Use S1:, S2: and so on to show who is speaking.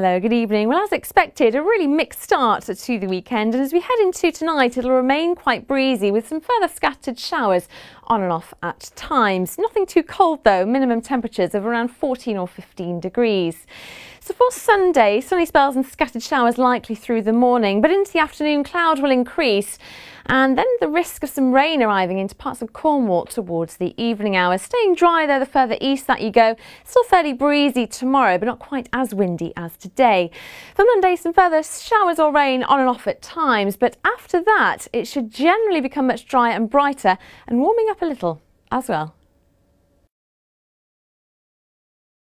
S1: Hello, good evening. Well, as expected, a really mixed start to the weekend, and as we head into tonight, it'll remain quite breezy with some further scattered showers on and off at times. Nothing too cold though, minimum temperatures of around 14 or 15 degrees. So for Sunday, sunny spells and scattered showers likely through the morning, but into the afternoon cloud will increase and then the risk of some rain arriving into parts of Cornwall towards the evening hours. Staying dry though the further east that you go. Still fairly breezy tomorrow, but not quite as windy as today. For Monday, some further showers or rain on and off at times, but after that, it should generally become much drier and brighter and warming up a little as well.